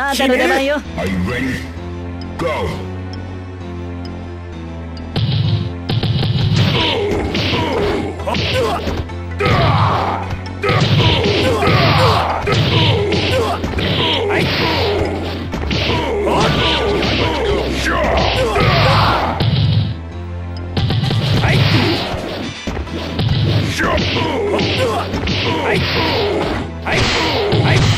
Ah. Are you ready? Go. I, I, I, I,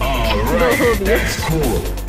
All right, that's cool.